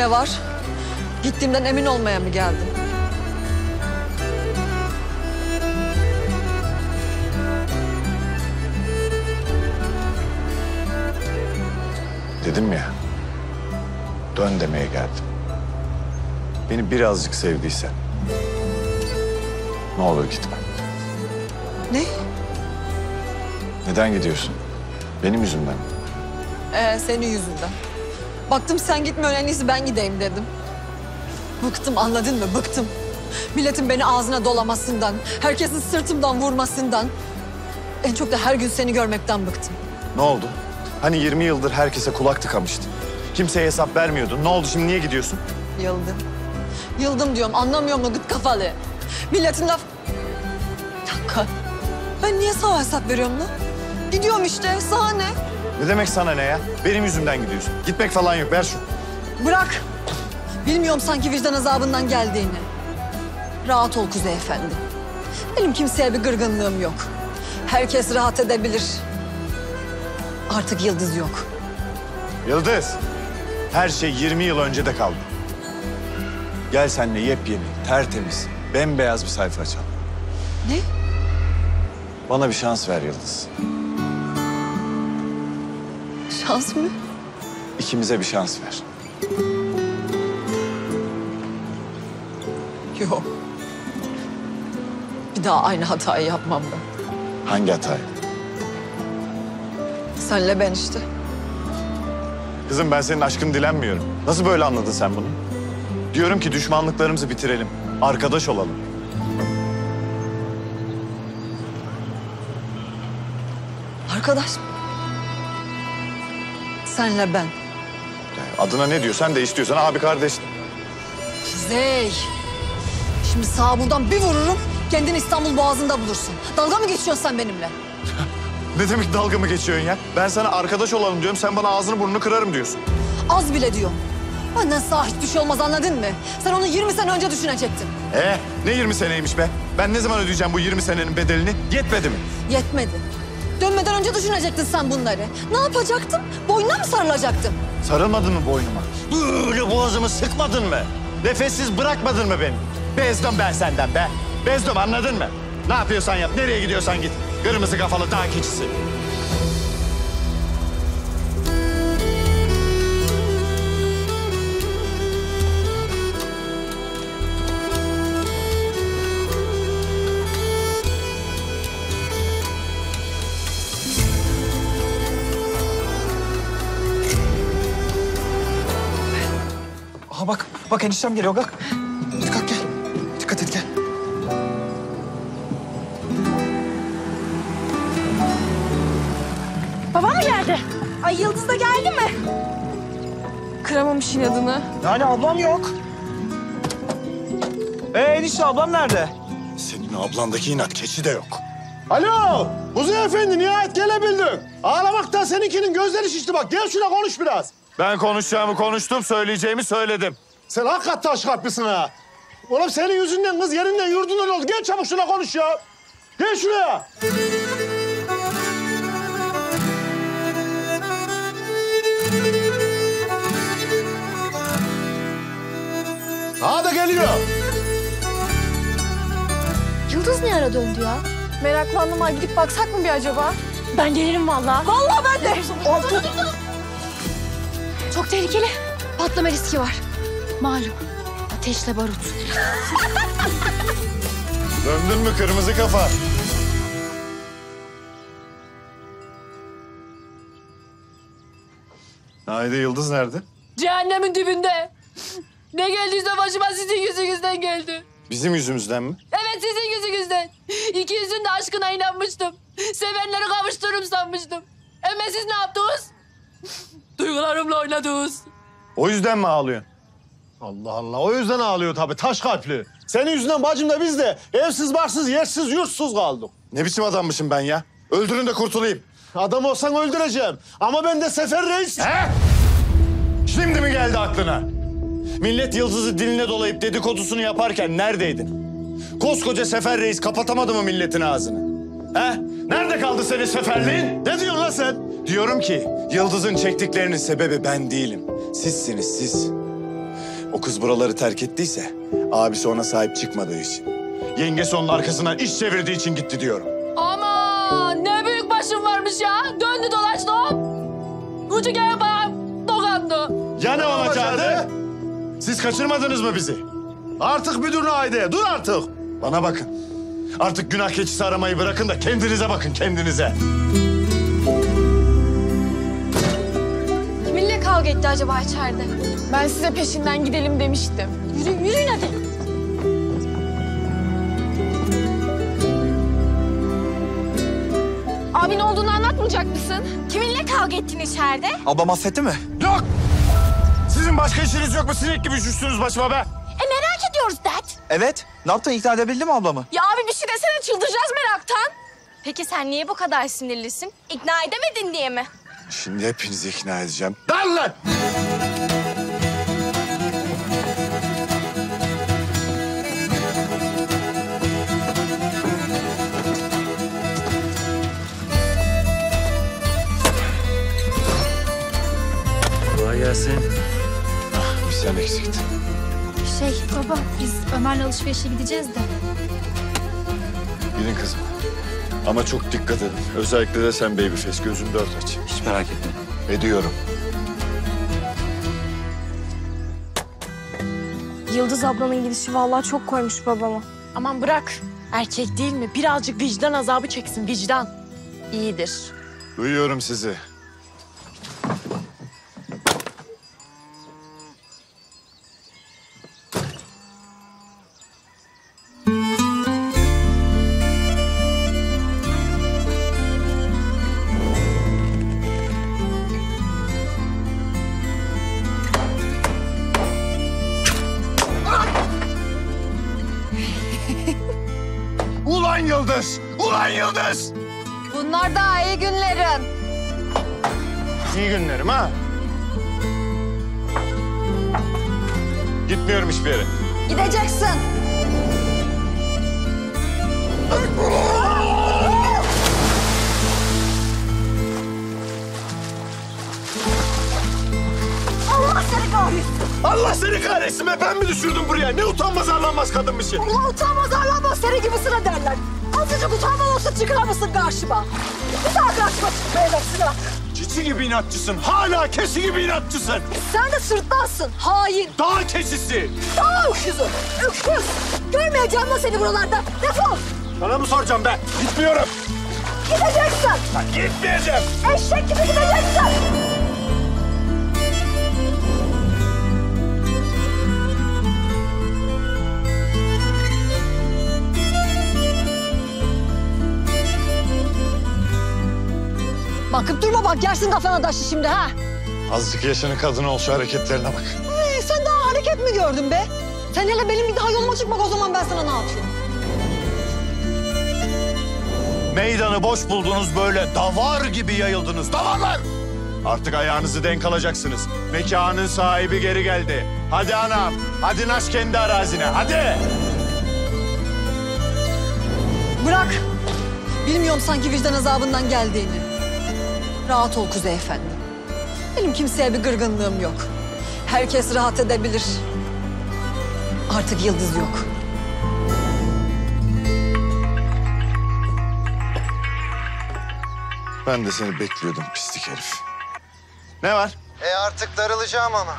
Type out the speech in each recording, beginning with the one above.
Ne var? Gittiğimden emin olmaya mı geldin? Dedim ya. Dön demeye geldim. Beni birazcık sevdiysen. Ne olur gitme. Ne? Neden gidiyorsun? Benim yüzümden mi? Ee, senin yüzünden. Baktım sen gitmiyorsun en iyisi ben gideyim dedim. Bıktım anladın mı? Bıktım. Milletin beni ağzına dolamasından, herkesin sırtımdan vurmasından. En çok da her gün seni görmekten bıktım. Ne oldu? Hani 20 yıldır herkese kulak tıkamıştın. Kimseye hesap vermiyordun. Ne oldu şimdi niye gidiyorsun? Yıldım. Yıldım diyorum anlamıyor mu gıt kafalı? Milletin laf... Bir dakika. Ben niye sana hesap veriyorum lan? Gidiyorum işte sana ne? Demek sana ne ya? Benim yüzümden gidiyorsun. Gitmek falan yok. Ver şunu. Bırak. Bilmiyorum sanki vicdan azabından geldiğini. Rahat ol Kuzey Efendi. Benim kimseye bir gırgınlığım yok. Herkes rahat edebilir. Artık yıldız yok. Yıldız. Her şey 20 yıl önce de kaldı. Gel senle yepyeni, tertemiz, bembeyaz bir sayfa açalım. Ne? Bana bir şans ver Yıldız. Şans mı? İkimize bir şans ver. Yok. Bir daha aynı hatayı yapmam ben. Hangi hatayı? Senle ben işte. Kızım ben senin aşkını dilenmiyorum. Nasıl böyle anladın sen bunu? Diyorum ki düşmanlıklarımızı bitirelim. Arkadaş olalım. Arkadaş mı? Senle ben. Adına ne diyorsan de istiyorsan abi kardeş. Kuzey. Şimdi sağa buradan bir vururum. Kendini İstanbul Boğazı'nda bulursun. Dalga mı geçiyorsun sen benimle? Ne demek dalga mı geçiyorsun ya? Ben sana arkadaş olalım diyorum. Sen bana ağzını burnunu kırarım diyorsun. Az bile diyorum. Benden sağ hiçbir şey olmaz anladın mı? Sen onu 20 sene önce düşünecektin. Ee, ne 20 seneymiş be? Ben ne zaman ödeyeceğim bu 20 senenin bedelini? Yetmedi mi? Yetmedi. Dönmeden önce düşünecektin sen bunları. Ne yapacaktın? Boynuna mı sarılacaktın? Sarılmadın mı boynuma? Böyle boğazımı sıkmadın mı? Nefessiz bırakmadın mı beni? Bezdim ben senden be. Bezdim anladın mı? Ne yapıyorsan yap, nereye gidiyorsan git. Kırmızı kafalı dağ keçisi. Bak, eniştem geliyor kalk. Hadi kalk gel. Dikkat et gel. Babam mı geldi? Ay Yıldız da geldi mi? Kıramamış inadını. Yani ablam yok. Ee enişte ablam nerede? Senin ablandaki inat keçi de yok. Alo, Kuzey Efendi nihayet gelebildin. Ağlamaktan seninkinin gözleri şişti bak. Gel şuna konuş biraz. Ben konuşacağımı konuştum, söyleyeceğimi söyledim. Sen hakikaten taş kalplisin ha. Oğlum senin yüzünden kız yerinden yurdundan oldu. Gel çabuk şuna konuş ya. Gel şuraya. Ha da geliyor. Yıldız ne ara döndü ya? Meraklandım ay gidip baksak mı bir acaba? Ben gelirim vallahi. Vallahi ben de. Oldu. Çok tehlikeli. Patlama riski var. Malum. Ateşle barut. Döndün mü kırmızı kafa? Haydi Yıldız nerede? Cehennemin dibinde. Ne geldiyse başıma sizin yüzünüzden geldi. Bizim yüzümüzden mi? Evet sizin yüzünüzden. İki yüzün de aşkına inanmıştım. Sevenleri kavuştururum sanmıştım. Ama siz ne yaptınız? Duygularımla oynadınız. O yüzden mi ağlıyorsun? Allah Allah. O yüzden ağlıyor tabii. Taş kalpli. Senin yüzünden bacım da biz de evsiz, barsız, yersiz, yurtsuz kaldık. Ne biçim adammışım ben ya? Öldürün de kurtulayım. Adam olsan öldüreceğim. Ama ben de Sefer Reis... He? Şimdi mi geldi aklına? Millet Yıldız'ı diline dolayıp dedikodusunu yaparken neredeydin? Koskoca Sefer Reis kapatamadı mı milletin ağzını? He? Nerede kaldı senin seferliğin? Ne diyorsun lan sen? Diyorum ki Yıldız'ın çektiklerinin sebebi ben değilim. Sizsiniz siz. O kız buraları terk ettiyse abisi ona sahip çıkmadığı için. Yengesi onun arkasından iş çevirdiği için gitti diyorum. Aman ne büyük başım varmış ya. Döndü dolaştı hop. Ucu gel bak. Dokandı. Ya ne olacaktı? Siz kaçırmadınız mı bizi? Artık müdürüne Haydi. Dur artık. Bana bakın. Artık günah keçisi aramayı bırakın da kendinize bakın kendinize. Etti acaba içeride? Ben size peşinden gidelim demiştim. Yürü, yürüyün hadi. Abi ne olduğunu anlatmayacak mısın? Kiminle kavga ettin içeride? Ablam affetti mi? Yok! Sizin başka işiniz yok mu? Sinek gibi üşüştünüz başıma be. E merak ediyoruz dert. Evet. Ne yaptın? İkna edebildin mi ablamı? Ya abi bir şey desene çıldıracağız meraktan. Peki sen niye bu kadar sinirlisin? İkna edemedin diye mi? Şimdi hepinizi ikna edeceğim. Lan lan! Kolay gelsin. Bir sen eksiktin. Şey baba biz Ömer'le alışverişe gideceğiz de. Ama çok dikkat edin. Özellikle de sen babyface. Gözünü dört aç. Hiç merak etme. Ediyorum. Yıldız ablanın gidişi vallahi çok koymuş babama. Aman bırak. Erkek değil mi? Birazcık vicdan azabı çeksin vicdan. İyidir. Duyuyorum sizi. Yıldız! Bunlar da iyi günlerin. İyi günlerim ha. Gitmiyorum hiçbir yere. Gideceksin. Allah seni kahretsin. Allah seni kahretsin be ben mi düşürdüm buraya? Ne utanmaz arlanmaz kadınmışsın. Ulan utanmaz arlanmaz seni gibisine derler. Azıcık utanma olsa çıkar mısın karşıma? Bir daha karşıma çıkmayacaksın ha. Çiçi gibi inatçısın. Hala kesi gibi inatçısın. Sen de sırtlansın. Hain. Dağ keçisi. Daha öküzü. Öküz. Görmeyeceğim lan seni buralarda. Defol. Sana mı soracağım ben? Gitmiyorum. Gideceksin. Ben gitmeyeceğim. Eşek gibi gideceksin. Bakıp durma bak yersin kafana taşı şimdi ha. Azıcık yaşının kadını ol şu hareketlerine bak. Ee, sen daha hareket mi gördün be? Sen hele benim bir daha yoluma çıkmak o zaman ben sana ne yapıyorum? Meydanı boş buldunuz böyle davar gibi yayıldınız. Davarlar! Artık ayağınızı denk alacaksınız. Mekanın sahibi geri geldi. Hadi anam. Hadi naş kendi arazine. Hadi. Bırak. Bilmiyorum sanki vicdan azabından geldiğini. Rahat ol Kuzey Efendi. Benim kimseye bir gırgınlığım yok. Herkes rahat edebilir. Artık yıldız yok. Ben de seni bekliyordum pislik herif. Ne var? E artık darılacağım ama.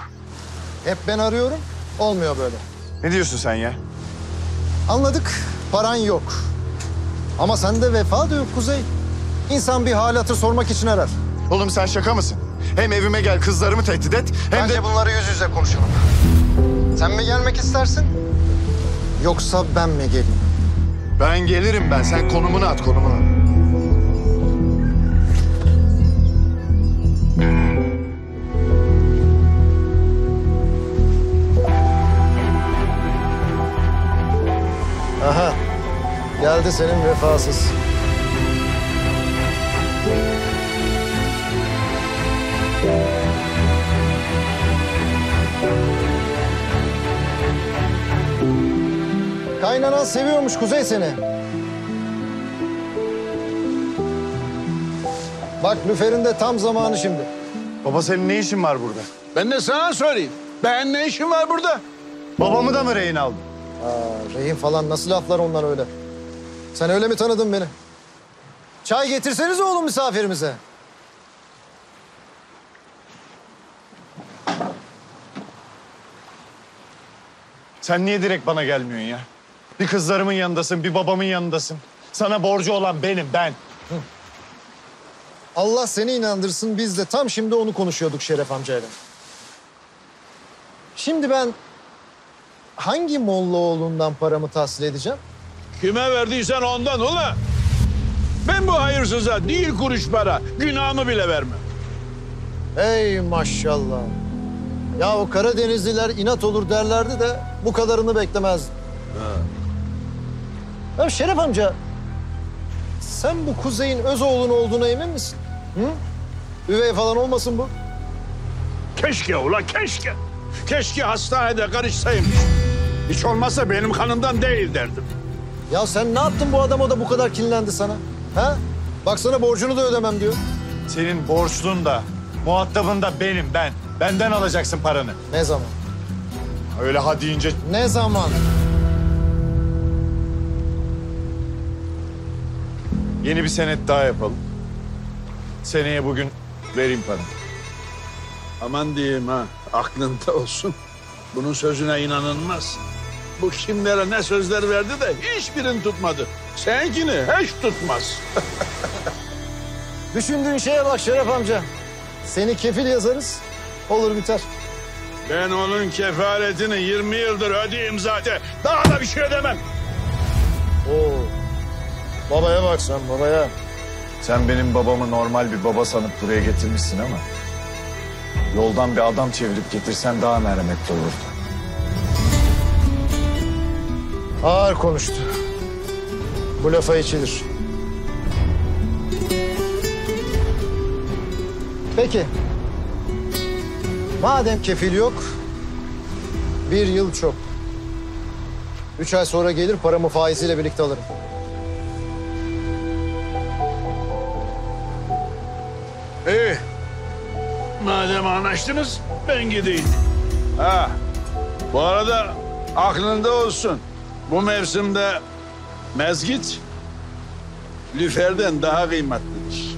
Hep ben arıyorum, olmuyor böyle. Ne diyorsun sen ya? Anladık, paran yok. Ama sende vefa da yok Kuzey. İnsan bir hal hatır sormak için arar. Oğlum sen şaka mısın? Hem evime gel kızlarımı tehdit et hem Bence de... bunları yüz yüze konuşalım. Sen mi gelmek istersin? Yoksa ben mi geleyim? Ben gelirim ben. Sen konumunu at konumunu. Aha, geldi senin vefasız. Kaynanan seviyormuş Kuzey seni. Bak Lüfer'in de tam zamanı şimdi. Baba senin ne işin var burada? Ben de sana söyleyeyim. Ben ne işim var burada? Babamı da mı rehin aldın? Aa, rehin falan nasıl laflar onlar öyle? Sen öyle mi tanıdın beni? Çay getirseniz oğlum misafirimize. Sen niye direkt bana gelmiyorsun ya? Bir kızlarımın yanındasın, bir babamın yanındasın. Sana borcu olan benim, ben. Allah seni inandırsın biz de tam şimdi onu konuşuyorduk Şeref amcayla. Şimdi ben hangi Mollaoğlu'ndan paramı tahsil edeceğim? Kime verdiysen ondan ula. Ben bu hayırsıza değil kuruş para, günahımı bile vermem. Ey maşallah. Ya o Karadenizliler inat olur derlerdi de bu kadarını beklemezdim. Ya Şeref amca, sen bu Kuzey'in öz oğlun olduğuna emin misin? Hı? Üvey falan olmasın bu? Keşke ula keşke. Keşke hastanede karışsaymış. Hiç olmazsa benim kanımdan değil derdim. Ya sen ne yaptın bu adam o da bu kadar kinlendi sana? Ha? Baksana borcunu da ödemem diyor. Senin borçlun da, muhatabın da benim, ben. Benden alacaksın paranı. Ne zaman? Öyle ha deyince Ne zaman? Yeni bir senet daha yapalım. Seneye bugün vereyim paranı. Aman diyeyim ha, aklında olsun. Bunun sözüne inanılmaz. Bu kimlere ne sözler verdi de hiçbirini tutmadı. Seninkini hiç tutmaz. Düşündüğün şeye bak Şeref amca. Seni kefil yazarız. Olur biter. Ben onun kefaletini 20 yıldır ödeyeyim zaten. Daha da bir şey ödemem. Oo. Babaya bak sen babaya. Sen benim babamı normal bir baba sanıp buraya getirmişsin ama... ...yoldan bir adam çevirip getirsen daha merhametli olurdu. Ağır konuştu. Bu lafa içilir. Peki. Madem kefil yok, bir yıl çok. Üç ay sonra gelir paramı faiziyle birlikte alırım. İyi. Madem anlaştınız ben gideyim. Ha. Bu arada aklında olsun. Bu mevsimde mezgit lüferden daha kıymetlidir.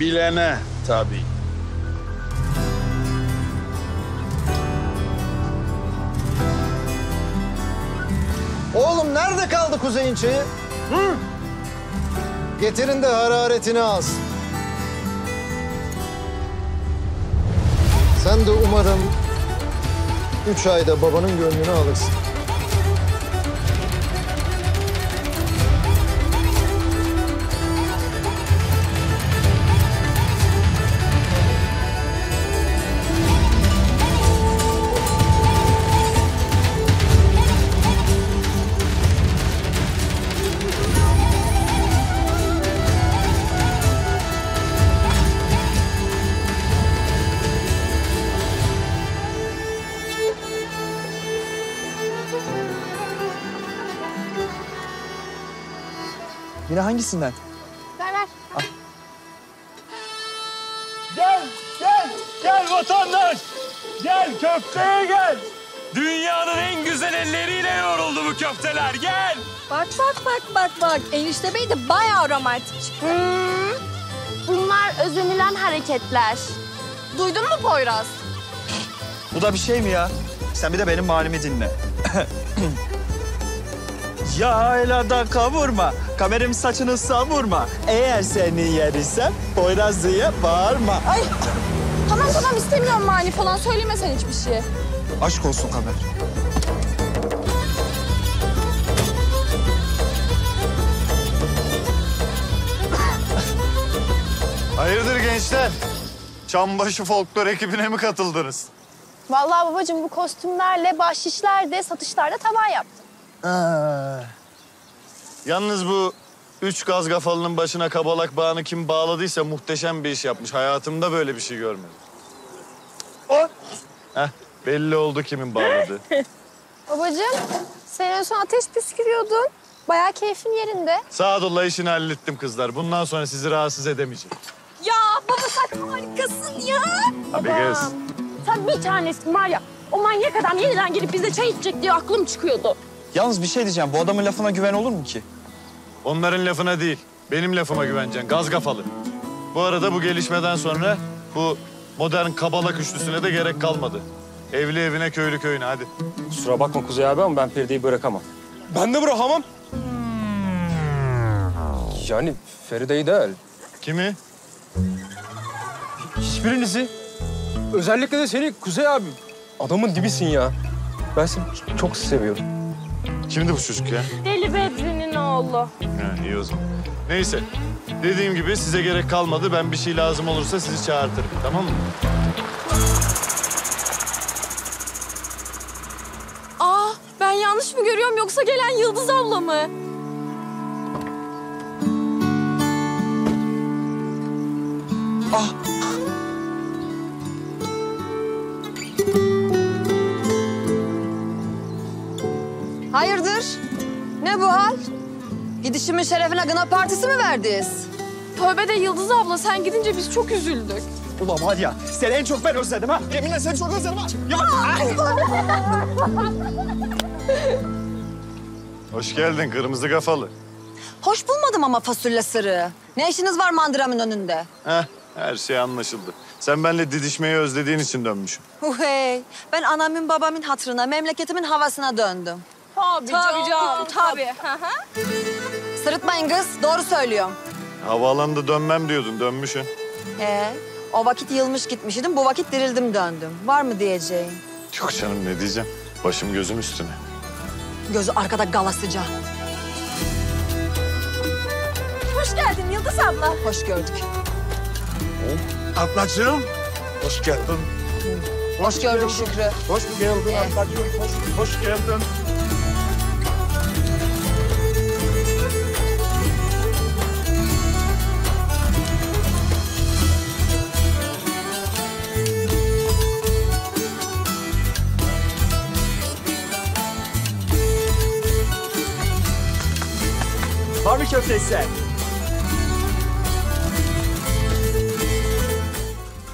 Bilene tabii. Oğlum nerede kaldı Kuzey'in çayı? Hı? Getirin de hararetini az. Sen de umarım üç ayda babanın gönlünü alırsın. Yine hangisinden? Ver ver. Gel, gel, gel vatandaş. Gel köfteye gel. Dünyanın en güzel elleriyle yoğruldu bu köfteler. Gel. Bak bak bak bak bak. Enişte Bey de bayağı romantik. Hmm. Bunlar özenilen hareketler. Duydun mu Poyraz? Bu da bir şey mi ya? Sen bir de benim halimi dinle. Yaylada kavurma, kamerim saçını savurma. Eğer seni yersem Poyraz diye bağırma. Ay tamam tamam istemiyorum mani falan söyleme sen hiçbir şey. Aşk olsun kamer. Hayırdır gençler? Çambaşı folklor ekibine mi katıldınız? Vallahi babacığım bu kostümlerle bahşişler satışlarda satışlar da yaptım. Yalnız bu üç gaz kafalının başına kabalak bağını kim bağladıysa muhteşem bir iş yapmış. Hayatımda böyle bir şey görmedim. Heh, belli oldu kimin bağladığı. Babacığım sen en son ateş püskürüyordun. Bayağı keyfin yerinde. Sadullah işini hallettim kızlar. Bundan sonra sizi rahatsız edemeyeceğim. Ya baba sen harikasın ya. Abi kız. Sen bir tanesin var ya. O manyak adam yeniden gelip bize çay içecek diye aklım çıkıyordu. Yalnız bir şey diyeceğim. Bu adamın lafına güven olur mu ki? Onların lafına değil, benim lafıma güveneceksin. Gaz kafalı. Bu arada bu gelişmeden sonra bu modern kabalak üçlüsüne de gerek kalmadı. Evli evine, köylü köyüne hadi. Kusura bakma Kuzey abi ama ben Feride'yi bırakamam. Ben de bırakamam. Yani Feride'yi değil. Kimi? Hiçbirinizi. Özellikle de seni Kuzey abi. Adamın dibisin ya. Ben seni çok seviyorum. Kimdi bu çocuk ya? Deli Bedri'nin oğlu. Ha, iyi o zaman. Neyse. Dediğim gibi size gerek kalmadı. Ben bir şey lazım olursa sizi çağırtırım. Tamam mı? Aa ben yanlış mı görüyorum yoksa gelen Yıldız abla mı? Hayırdır? Ne bu hal? Gidişimin şerefine gına partisi mi verdiniz? Tövbe de Yıldız abla sen gidince biz çok üzüldük. Ulan var ya seni en çok ben özledim ha. Yeminle seni çok özledim ha. Ya. Hoş geldin kırmızı kafalı. Hoş bulmadım ama fasulye sırrı. Ne işiniz var mandıramın önünde? Heh, her şey anlaşıldı. Sen benimle didişmeyi özlediğin için dönmüşüm. Hey, ben anamın babamın hatırına, memleketimin havasına döndüm. Tabii, Tabii canım, tabii. Sırıtmayın kız, doğru söylüyorum. Havaalanında dönmem diyordun, dönmüşsün. Ee, o vakit yılmış gitmiş idim, bu vakit dirildim döndüm. Var mı diyeceğin? Yok canım ne diyeceğim. Başım gözüm üstüne. Gözü arkada galasıca. Hoş geldin Yıldız abla. Hoş gördük. Ablacığım. Hoş geldin. Hoş gördük Şükrü. Hoş geldin Ee. ablacığım. Hoş, hoş geldin. Köftesi?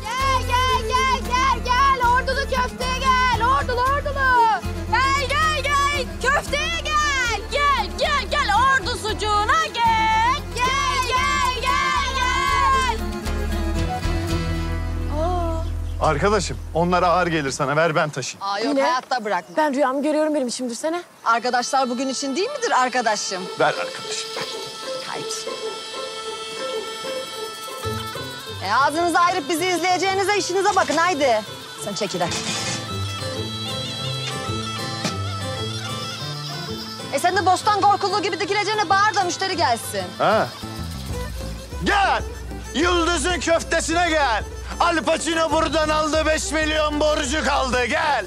Gel gel gel gel gel ordulu köfteye gel ordulu ordulu. Gel gel gel köfteye gel gel gel gel ordu sucuğuna gel. Gel gel gel gel. Arkadaşım, onlar ağır gelir sana. Ver ben taşıyayım. Aa yok, Ne? hayatta bırakma. Ben rüyamı görüyorum benim şimdi sene. Arkadaşlar bugün için değil midir arkadaşım? Ver arkadaşım. E ağzınızı ayırıp bizi izleyeceğinize işinize bakın haydi. Sen çekil hadi. E sen de bostan korkuluğu gibi dikileceğine bağır da müşteri gelsin. Ha? Gel! Yıldız'ın köftesine gel. Al Pacino buradan aldı 5 milyon borcu kaldı gel.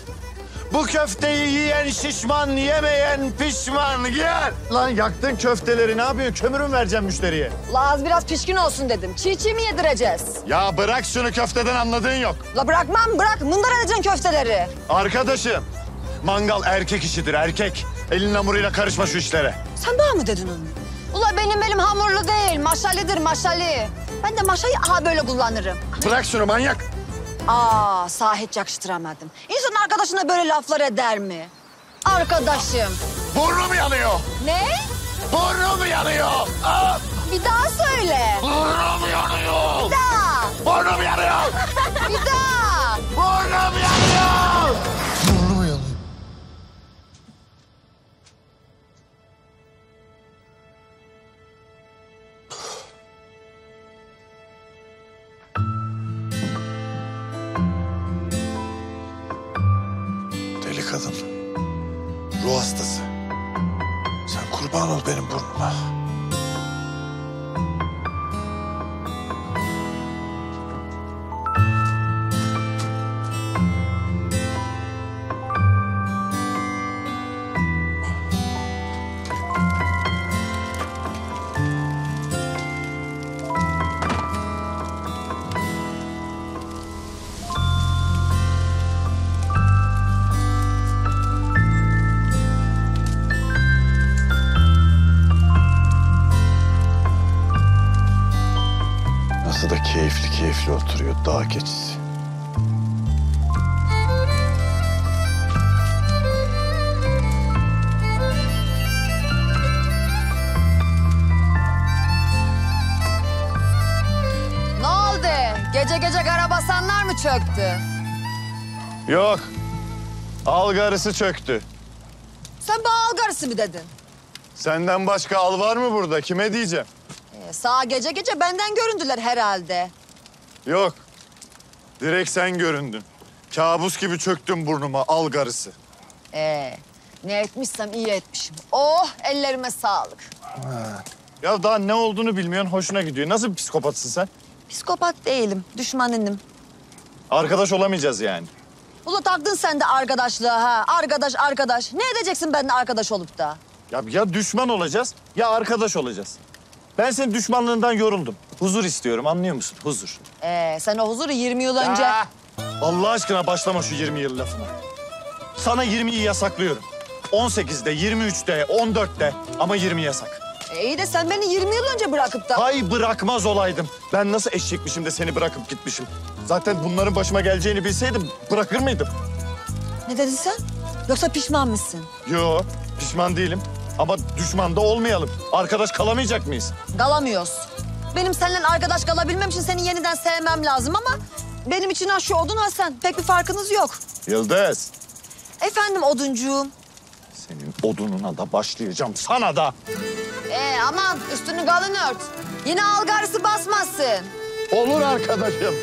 Bu köfteyi yiyen şişman, yemeyen pişman gel. Lan yaktın köfteleri ne yapıyorsun? Kömürün vereceğim müşteriye. La az biraz pişkin olsun dedim. Çiğ çiğ mi yedireceğiz? Ya bırak şunu köfteden anladığın yok. La bırakmam bırak. Mındar edeceksin köfteleri. Arkadaşım, mangal erkek işidir erkek. Elin hamuruyla karışma şu işlere. Sen bana mı dedin onu? Ula benim elim hamurlu değil. Maşalidir maşali. Ben de maşayı aha böyle kullanırım. Bırak şunu manyak. Aa, sağ hiç yakıştıramadım. İnsan arkadaşına böyle laflar eder mi? Arkadaşım. Burnum yanıyor. Ne? Burnum yanıyor. Aa, Bir daha söyle. burnum yanıyor. Bir daha. Burnum yanıyor. Bir daha. Burnum yanıyor. Ruh hastası. Sen kurban ol benim burnuma. Çöktü? Yok. Algarısı çöktü. Sen bana algarısı mı dedin? Senden başka al var mı burada? Kime diyeceğim? Ee, sağ gece gece benden göründüler herhalde. Yok. Direkt sen göründün. Kabus gibi çöktün burnuma algarısı. Ee, ne etmişsem iyi etmişim. Oh ellerime sağlık. Ya daha ne olduğunu bilmiyorsun, hoşuna gidiyor. Nasıl bir psikopatsın sen? Psikopat değilim, düşmanınım. Arkadaş olamayacağız yani. Ulu taktın sen de arkadaşlığa ha. Arkadaş arkadaş. Ne edeceksin benimle arkadaş olup da? Ya, ya düşman olacağız ya arkadaş olacağız. Ben senin düşmanlığından yoruldum. Huzur istiyorum anlıyor musun? Huzur. Ee, sen o huzuru 20 yıl önce... Aa! Allah aşkına başlama şu 20 yıl lafına. Sana 20'yi yasaklıyorum. 18'de, 23'te, 14'te ama 20 yasak. Ee, iyi de sen beni 20 yıl önce bırakıp da... Hay bırakmaz olaydım. Ben nasıl eşekmişim de seni bırakıp gitmişim. Zaten bunların başıma geleceğini bilseydim bırakır mıydım? Ne dedin sen? Yoksa pişman mısın? Yo, pişman değilim. Ama düşman da olmayalım. Arkadaş kalamayacak mıyız? Kalamıyoruz. Benim seninle arkadaş kalabilmem için seni yeniden sevmem lazım ama... ...benim için ha şu odun ha sen. Pek bir farkınız yok. Yıldız, Efendim oduncuğum. senin odununa da başlayacağım. Sana da. Ee, aman üstünü kalın ört. Yine algarısı basmazsın. Olur arkadaşım.